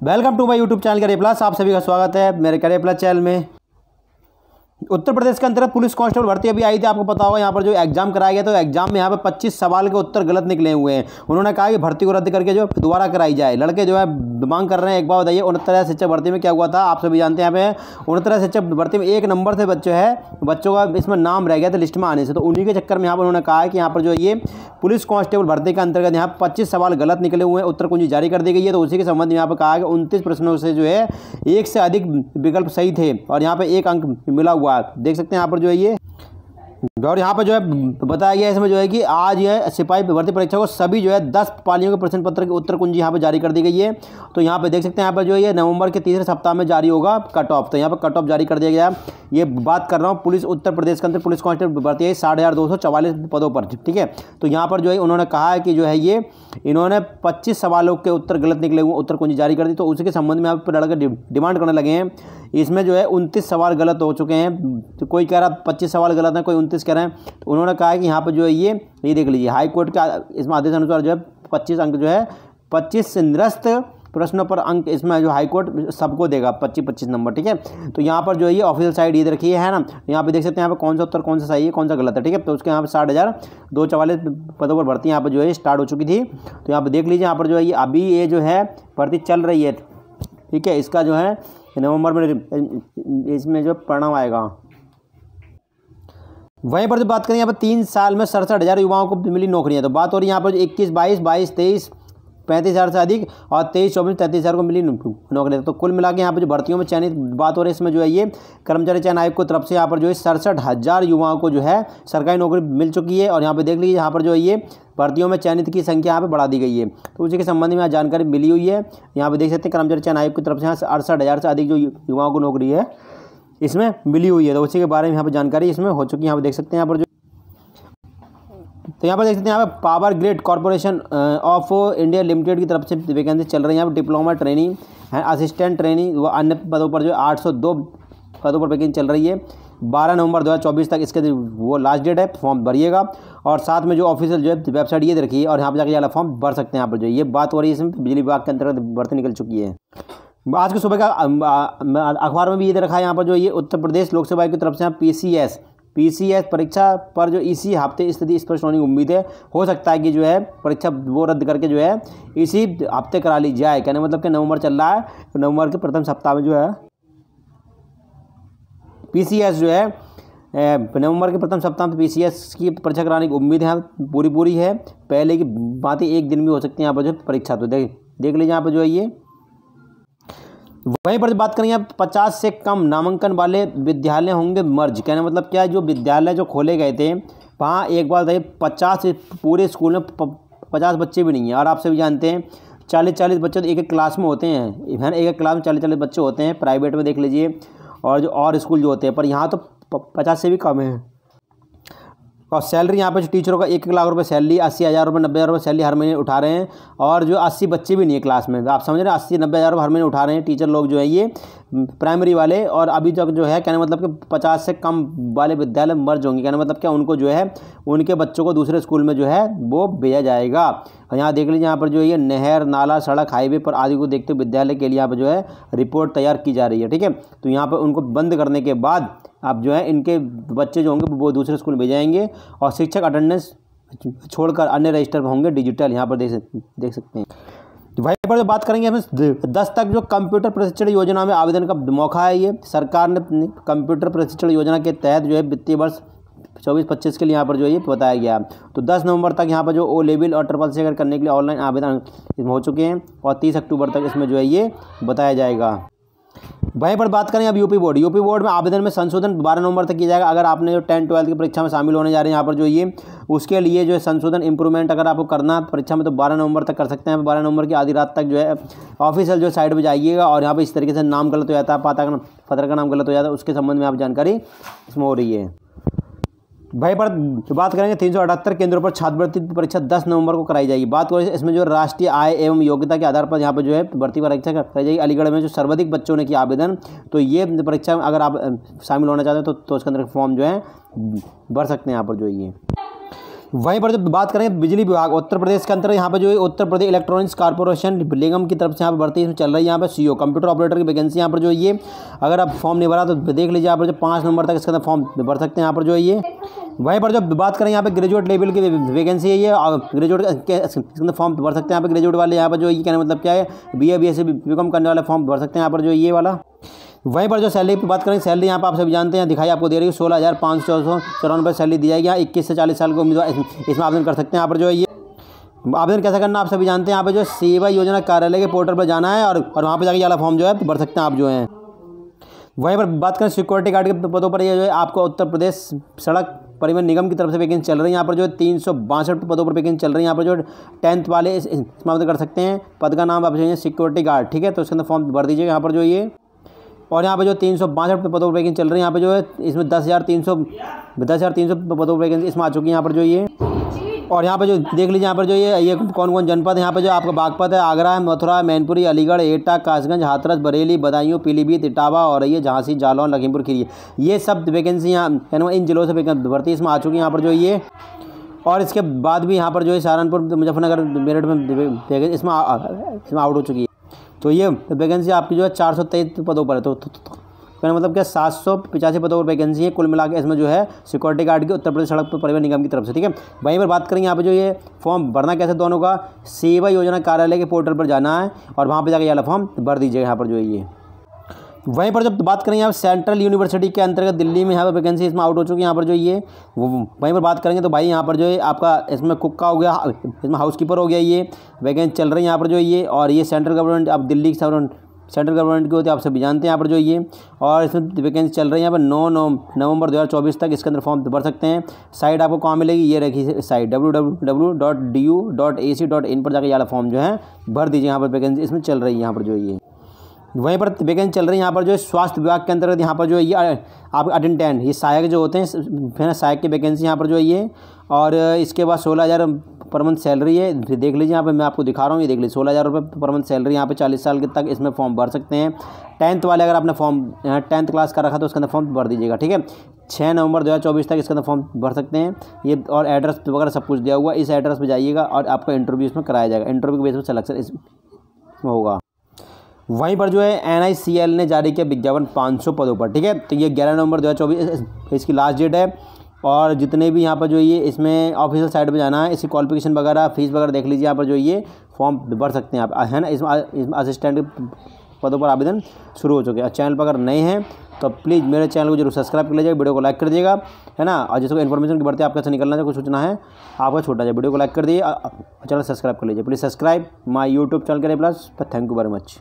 Welcome to my YouTube channel career plus. आप सभी का स्वागत है मेरे करियर प्लस चैनल में। उत्तर प्रदेश के अंतर्गत पुलिस कांस्टेबल भर्ती अभी आई थी, आपको पता होगा, यहाँ पर जो एग्ज़ाम कराया गया तो एग्ज़ाम में यहाँ पर 25 सवाल के उत्तर गलत निकले हुए हैं। उन्होंने कहा कि भर्ती को रद्द करके जो दोबारा कराई जाए। लड़के जो है मांग कर रहे हैं, एक बार बताइए, उनहत्तर शिक्षक भर्ती में क्या हुआ था? आप सभी जानते हैं यहाँ पे उनहत्तर शिक्षक भर्ती में एक नंबर से बच्चे है, बच्चों का इसमें नाम रह गया था लिस्ट में आने से। तो उन्हीं के चक्कर में यहाँ पर उन्होंने कहा है कि यहाँ पर जो ये पुलिस कांस्टेबल भर्ती के अंतर्गत यहाँ पच्चीस सवाल गलत निकले हुए हैं, उत्तर कुंजी जारी कर दी गई है। तो उसी के संबंध में यहाँ पर कहा कि उनतीस प्रश्नों से जो है एक से अधिक विकल्प सही थे और यहाँ पर एक अंक मिला हुआ है देख सकते हैं यहाँ पर जो है ये और यहाँ पर जो है, बताया गया इसमें जो है कि आज यह सिपाही भर्ती परीक्षा को सभी जो है, दस पालियों के प्रश्न पत्र की उत्तर कुंजी यहाँ पर जारी कर दी गई है। तो यहाँ पे देख सकते हैं, यहाँ पर जो है नवंबर के तीसरे सप्ताह में जारी होगा कट ऑफ़। तो यहाँ पर कट ऑफ़ जारी कर दिया गया ये बात कर रहा हूँ, पुलिस उत्तर प्रदेश के अंदर पुलिस कांस्टेबल भर्ती है साठ हज़ार दो सौ चवालीस पदों पर, ठीक है? तो यहाँ पर जो है, उन्होंने कहा है कि जो है ये, इन्होंने पच्चीस सवालों के उत्तर गलत निकले हुए उत्तर कुंजी जारी कर दी। तो उसी के संबंध में यहाँ पर लड़के डिमांड करने लगे हैं। इसमें जो है, उनतीस सवाल गलत हो चुके हैं। कोई कह रहा पच्चीस सवाल गलत है, कोई उनतीस रहे हैं तो उन्होंने कहा है कि यहाँ पर जो है ये ये देख लीजिए हाई कोर्ट के इसमें आदेश अनुसार जो है पच्चीस अंक जो है, पच्चीस निरस्त प्रश्नों पर अंक इसमें जो हाई कोर्ट सबको देगा, पच्चीस पच्चीस नंबर, ठीक है? तो यहाँ पर जो है ये ऑफिशियल साइड ये रखी है ना? यहाँ पे देख सकते हैं यहाँ पर कौन सा उत्तर, कौन सा सही है, कौन सा गलत है, ठीक है? तो उसके यहाँ पर साठ हज़ार दो चवालीस पदों पर भर्ती यहाँ पर जो है स्टार्ट हो चुकी थी। तो यहाँ पर देख लीजिए यहाँ पर जो है ये अभी ये जो है भर्ती चल रही है, ठीक है? इसका जो है नवंबर में, इसमें जो परिणाम आएगा। वहीं पर जो बात करें, यहाँ पर तीन साल में सड़सठ हज़ार युवाओं को मिली नौकरियाँ। तो बात हो रही है यहाँ पर इक्कीस, बाईस बाईस, तेईस, पैंतीस हज़ार से अधिक और तेईस, चौबीस, तैंतीस हज़ार को मिली नौकरी तो कुल मिला के यहाँ पर जो भर्तियों में चयनित बात हो रही है, इसमें जो है ये कर्मचारी चयन आयोग की तरफ़ से यहाँ पर जो है सड़सठ हज़ार युवाओं को जो है सरकारी नौकरी मिल चुकी है और यहाँ पर देख लीजिए यहाँ पर जो है ये भर्तियों में चयनित की संख्या यहाँ पर बढ़ा दी गई है। तो उसी के संबंध में यहाँ जानकारी मिली हुई है। यहाँ पर देख सकते हैं कर्मचारी चयन आयोग की तरफ़ से यहाँ अड़सठ हज़ार से अधिक जो युवाओं को नौकरी है। इसमें मिली हुई है। तो उसी के बारे में यहाँ पर जानकारी इसमें हो चुकी है। यहाँ पर देख सकते हैं यहाँ पर जो तो यहाँ पर देख सकते हैं यहाँ पर power grid corporation of India limited की तरफ़ से वैकेंसी चल रही है। यहाँ पर डिप्लोमा ट्रेनिंग असिस्टेंट ट्रेनिंग व अन्य पदों पर जो आठ सौ दो पदों पर वैकेंसी चल रही है। बारह नवंबर दो हज़ार चौबीस तक इसके वो लास्ट डेट है। फॉर्म भरिएगा। और साथ में जो ऑफिशियल जो है वेबसाइट ये रखी है और यहाँ पर जाकर फॉर्म भर सकते हैं यहाँ पर जो ये बात हो रही है इसमें बिजली विभाग के अंतर्गत भर्ती निकल चुकी है। आज के सुबह का अखबार में भी ये रखा है यहाँ पर जो ये उत्तर प्रदेश लोक सेवा की तरफ़ से यहाँ पी सी एस पीसीएस परीक्षा पर जो इसी हफ़्ते स्थिति स्पष्ट होने की उम्मीद है। हो सकता है कि जो है परीक्षा वो रद्द करके जो है इसी हफ़्ते करा ली जाए। कहने मतलब कि नवंबर चल रहा है तो नवंबर के प्रथम सप्ताह में जो है पीसीएस जो है नवंबर के प्रथम सप्ताह में पीसीएस की परीक्षा कराने की उम्मीद है पूरी पूरी है। पहले की बातें एक दिन भी हो सकती है यहाँ पर जो परीक्षा तो देख देख लीजिए यहाँ पर जो है ये। वहीं पर बात करें, यहाँ पचास से कम नामांकन वाले विद्यालय होंगे मर्ज। कहने मतलब क्या है? जो विद्यालय जो खोले गए थे, वहाँ एक बार बताइए, पचास पूरे स्कूल में पचास बच्चे भी नहीं हैं। और आप सभी जानते हैं चालीस चालीस बच्चे तो एक एक क्लास में होते हैं। है एक एक क्लास में चालीस चालीस बच्चे होते हैं, प्राइवेट में देख लीजिए। और जो और स्कूल जो होते हैं, पर यहाँ तो पचास से भी कम है। और सैलरी यहाँ पे जो टीचरों का एक एक लाख रुपए सैलरी, अस्सी हज़ार रुपये नब्बे हज़ार रुपये सैलरी हर महीने उठा रहे हैं। और जो अस्सी बच्चे भी नहीं है क्लास में, आप समझ रहे हैं, अस्सी नब्बे हज़ार रुपये हर महीने उठा रहे हैं टीचर लोग जो है ये, प्राइमरी वाले। और अभी तक जो है, कहने मतलब कि पचास से कम वाले विद्यालय मर्ज होंगे कहने मतलब क्या, उनको जो है, उनके बच्चों को दूसरे स्कूल में जो है, वो भेजा जाएगा। और यहाँ देख लीजिए, यहाँ पर जो है नहर, नाला, सड़क, हाईवे पर आदि को देखते हुए विद्यालय के लिए यहाँ पर जो है, रिपोर्ट तैयार की जा रही है, ठीक है? तो यहाँ पर उनको बंद करने के बाद आप जो है इनके बच्चे जो होंगे वो दूसरे स्कूल में भेजाएँगे और शिक्षक अटेंडेंस छोड़कर अन्य रजिस्टर होंगे डिजिटल, यहाँ पर देख देख सकते हैं। भाई पर बात करेंगे हमें, दस तक जो कंप्यूटर प्रशिक्षण योजना में आवेदन का मौका है ये। सरकार ने कंप्यूटर प्रशिक्षण योजना के तहत जो है वित्तीय वर्ष चौबीस पच्चीस के लिए यहाँ पर जो है ये बताया गया। तो दस नवंबर तक यहाँ पर जो ओ लेवल और ट्रिपल सी करने के लिए ऑनलाइन आवेदन हो चुके हैं और तीस अक्टूबर तक इसमें जो है ये बताया जाएगा। वहीं पर बात करें अब यूपी बोर्ड। यूपी बोर्ड में आवेदन में संशोधन बारह नवंबर तक किया जाएगा। अगर आपने जो टेंथ, ट्वेल्थ की परीक्षा में शामिल होने जा रहे हैं, यहाँ पर जो ये, उसके लिए जो है संशोधन इंप्रूवमेंट अगर आपको करना परीक्षा में तो बारह नवंबर तक कर सकते हैं। बारह नवंबर की आधी रात तक जो है ऑफिशियल जो साइड पर जाइएगा और यहाँ पर इस तरीके से नाम गलत हो जाता है, पाता का, पत्र का नाम गलत हो जाता है, उसके संबंध में आप जानकारी इसमें हो रही है। भाई पर बात करेंगे तीन सौ अठहत्तर केंद्रों पर छात्रवृत्ति परीक्षा दस नवंबर को कराई जाएगी। बात करें इसमें जो राष्ट्रीय आय एवं योग्यता के आधार पर यहाँ पर जो है भर्ती परीक्षा कराई जाएगी। अलीगढ़ में जो सर्वाधिक बच्चों ने किया आवेदन तो ये परीक्षा अगर आप शामिल होना चाहते हैं तो, तो उसके अंदर फॉर्म जो है भर सकते हैं यहाँ पर जो ये। वहीं पर जब बात करें बिजली विभाग उत्तर प्रदेश के अंतर्गत यहाँ पर जो है उत्तर प्रदेश इलेक्ट्रॉनिक्स कॉर्पोरेशन निगम की तरफ़ से यहाँ पर भर्ती इसमें चल रही है। यहाँ पर सीओ कंप्यूटर ऑपरेटर की वैकेंसी यहाँ पर जो ये अगर आप फॉर्म नहीं भरा तो देख लीजिए यहाँ पर जो पाँच नंबर तक इसके अंदर फॉर्म भर सकते हैं यहाँ पर जो ये। वहीं पर जब बात करें यहाँ पे ग्रेजुएट लेवल की वैकेंसी है ये ग्रेजुएट के फॉर्म भर सकते हैं यहाँ पे ग्रेजुएट वाले, यहाँ पर जो ये कहने मतलब क्या है B A B S B करने वाले फॉर्म भर सकते हैं यहाँ पर जो ये वाला। वहीं पर जो सैलरी की बात करें सैलरी यहाँ पर आप सभी जानते हैं, दिखाई आपको दे रही है सोलह हज़ार पाँच सौ चौरानवे सैलरी दी जाएगी, यहाँ इक्कीस से चालीस साल के उम्मीदवार इसमें आवेदन कर सकते हैं यहाँ पर जो है ये। आवेदन कैसे करना आप सभी जानते हैं, यहाँ पर जो सेवा योजना कार्यालय के पोर्टल पर जाना है, और और वहाँ पर जाकर वाला फॉर्म जो है, भर सकते हैं आप जो है। वहीं पर बात करें सिक्योरिटी गार्ड के पदों पर, ये जो है आपको उत्तर प्रदेश सड़क परिवहन निगम की तरफ़ से वैकेंसी चल रही है। यहाँ पर जो तीन सौ बासठ पदों पर वैकेंसी चल रही है। यहाँ पर जो टेंथ वाले इसमें कर सकते हैं। पद का नाम आप चाहिए सिक्योरिटी गार्ड ठीक है? तो उसके अंदर फॉर्म भर दीजिए यहाँ पर जो ये, और यहाँ पर जो तीन सौ बासठ पदों पर वैकेंसी चल रही है। यहाँ पर जो है इसमें दस हज़ार तीन सौ, दस हज़ार तीन सौ पदों पर वैकेंसी इसमें आ चुकी है। यहाँ पर जो ये और यहाँ पे जो देख लीजिए यहाँ पर जो ये ये कौन कौन जनपद यहाँ पे जो आपका बागपत है आगरा है मथुरा मैनपुरी अलीगढ़ एटा कासगंज हाथरस बरेली बदायूं पीलीभीत इटावा और ये झांसी जालौन लखीमपुर खीरी। ये सब वैकेंसी यहाँ इन जिलों से भर्ती इसमें आ चुकी है यहाँ पर जो ये। और इसके बाद भी यहाँ पर जो है सहारनपुर मुजफ्फरनगर मेरठ में इसमें इसमें आउट हो चुकी है। तो ये वैकेंसी आपकी जो है चार सौ तेईस पदों पर है। तो, तो मतलब क्या? सात सौ पिचासी पदों पर वैकेंसी है। कुल मिलाकर इसमें जो है सिक्योरिटी गार्ड की उत्तर प्रदेश सड़क परिवहन निगम की तरफ़ से, ठीक है? वहीं पर बात करेंगे यहाँ पे जो ये फॉर्म भरना कैसे दोनों का, सेवा योजना कार्यालय के पोर्टल पर जाना है और वहाँ पर जाकर ये फॉर्म भर दीजिएगा यहाँ पर जो है ये। वहीं पर जब बात करें यहाँ सेंट्रल यूनिवर्सिटी के अंतर्गत दिल्ली में यहाँ पर वैकेंसी इसमें आउट हो चुकी है, यहाँ पर जो ये वहीं पर बात करेंगे तो भाई यहाँ पर जो है आपका इसमें कुक का हो गया, इसमें हाउस कीपर हो गया ये वैकेंसी चल रही है यहाँ पर जो ये और ये सेंट्रल गवर्नमेंट अब दिल्ली की सेंट्रल गवर्नमेंट की होती है, आप सभी जानते हैं यहाँ पर जो ये, और इसमें वैकेंसी चल रही है, यहाँ पर नौ नौ नवंबर दो हज़ार चौबीस तक इसके अंदर फॉर्म भर सकते हैं। साइट आपको कहाँ मिलेगी? ये रखी site W W W dot D U dot A C dot in पर जाकर यहाँ फॉर्म जो है, भर दीजिए यहाँ पर वैकेंसी इसमें चल रही है यहाँ पर जो ये। वहीं पर वैकेंसी चल रही है। यहाँ पर जो है स्वास्थ्य विभाग के अंतर्गत यहाँ पर जो है ये आप अटेंडेंट ये सहायक जो होते हैं फिर सहायक की वैकेंसी यहाँ पर जो है ये, और इसके बाद सोलह हज़ार पर मंथ सैलरी है। देख लीजिए यहाँ पे मैं आपको दिखा रहा हूँ, ये देख लीजिए, सोलह हज़ार रुपये पर मंथ सैलरी यहाँ पे चालीस साल के तक इसमें फॉर्म भर सकते हैं। टेंथ वाले अगर आपने फॉर्म टेंथ क्लास का रखा तो उसके अंदर फॉर्म भर दीजिएगा, ठीक है? छः नवंबर दो हज़ार चौबीस तक इसके अंदर फॉर्म भर सकते हैं। ये और एड्रेस वगैरह सब कुछ दिया हुआ इस एड्रेस पर जाइएगा और आपका इंटरव्यू इसमें कराया जाएगा। इंटरव्यू के बेस पर सलेक्शन इसमें होगा। वहीं पर जो है एनआईसीएल ने जारी किया विज्ञापन 500 पदों पर, ठीक है? तो ये 11 नवंबर दो हज़ार चौबीस इसकी लास्ट डेट है। और जितने भी यहाँ पर जो ये, इसमें ऑफिशियल साइट पे जाना है, इसकी क्वालिफिकेशन वगैरह फ़ीस वगैरह देख लीजिए, यहाँ पर जो ये फॉर्म भर सकते हैं आप। है ना? इसमें असिस्टेंट पदों पर आवेदन शुरू हो चुके हैं। चैनल पर अगर नए हैं तो प्लीज़ मेरे चैनल को ज़रूर सब्सक्राइब कर लीजिएगा, वीडियो को लाइक कर दिएगा है ना? और जिसको इन्फॉर्मेशन की बढ़ते आपके से निकलना है कुछ सूचना है आपका छोटा जाए वीडियो को लाइक कर दिए चैनल सब्सक्राइब कर लीजिए। Please subscribe my YouTube channel करें plus thank you very much